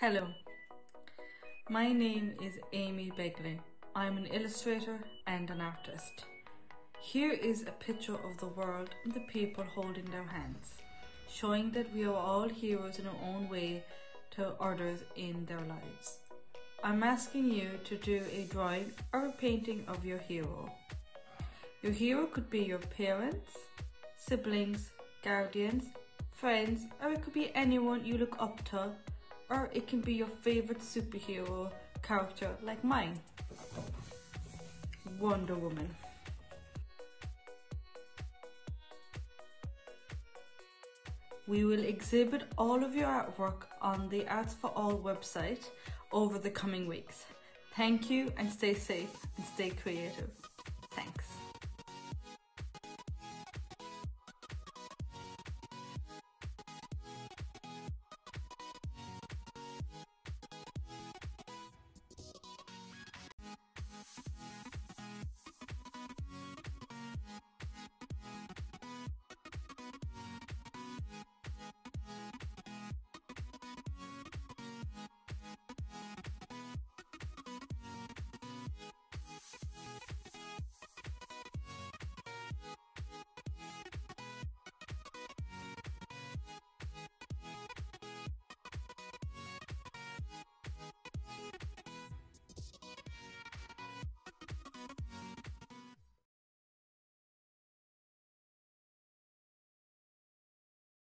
Hello, my name is Amy Begley. I'm an illustrator and an artist. Here is a picture of the world and the people holding their hands, showing that we are all heroes in our own way to others in their lives. I'm asking you to do a drawing or a painting of your hero. Your hero could be your parents, siblings, guardians, friends, or it could be anyone you look up to, or it can be your favorite superhero character like mine, Wonder Woman. We will exhibit all of your artwork on the Arts for All website over the coming weeks. Thank you and stay safe and stay creative.